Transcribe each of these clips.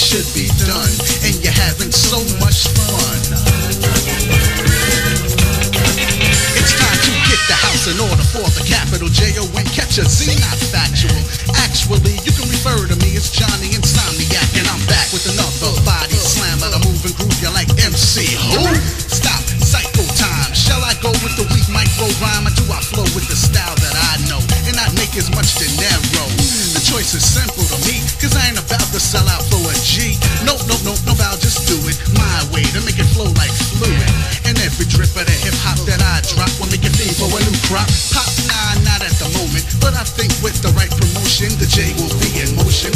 should be done, and you're having so much fun. It's time to get the house in order for the capital J-O-N. Catch a Z, not factual. Actually, you can refer to me as Johnny make as much dinero? The choice is simple to me, cause I ain't about to sell out for a G. Nope, nope, nope, nope, I'll just do it my way to make it flow like fluid. And every drip of the hip hop that I drop will make it feed for a new crop. Pop, nah, not at the moment, but I think with the right promotion, the J will be in motion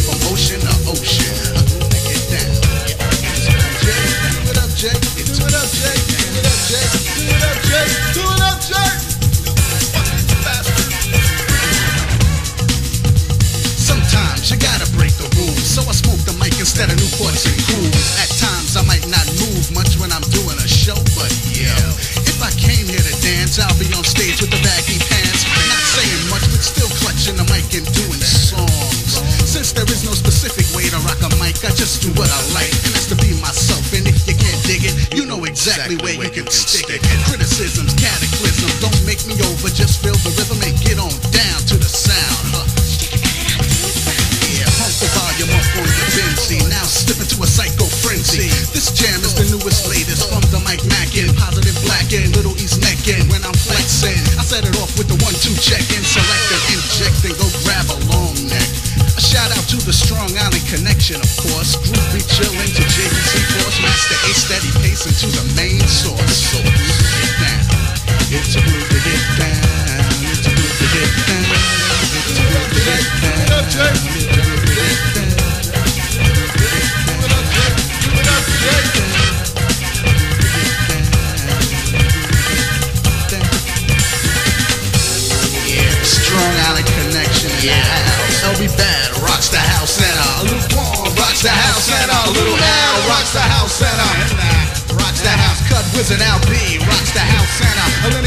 of Newports and Kools. At times I might not move much when I'm doing a show, but yeah, if I came here to dance, I'll be on stage with the baggy pants. Not saying much, but still clutching the mic and doing songs. Since there is no specific way to rock a mic, I just do what I like, and that's to be myself. And if you can't dig it, you know exactly where you can stick it. Criticisms, cataclysms, don't make me over. Just feel connection, of course. Groovy chillin' to JVC Force. Master A steady pacing to the rocks the house center. Rocks the house. Cut Wizard LB rocks the house center. Lenny